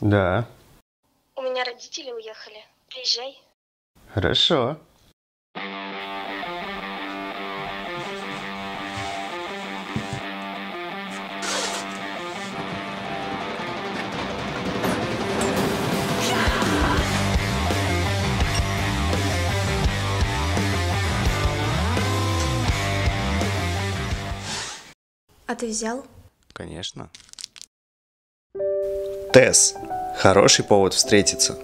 Да, У меня родители уехали. Приезжай. хорошо. А ты взял? Конечно. Тесс. Хороший повод встретиться.